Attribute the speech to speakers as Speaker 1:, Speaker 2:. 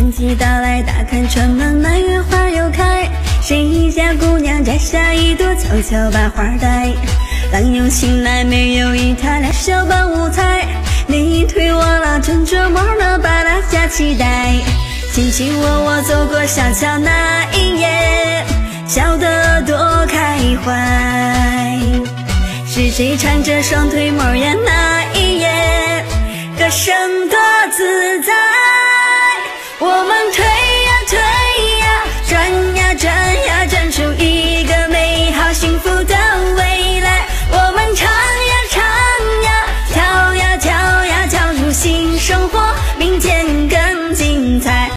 Speaker 1: 春季到来，打开窗门，满园花又开。谁家姑娘摘下一朵，悄悄把花戴。郎有情来，妹有意，他俩小伴舞彩。你推我拉，枕着梦呢，把大家期待。卿卿我我走过小桥那一夜，笑得多开怀。是谁缠着双腿，默然那一夜，歌声多。明天更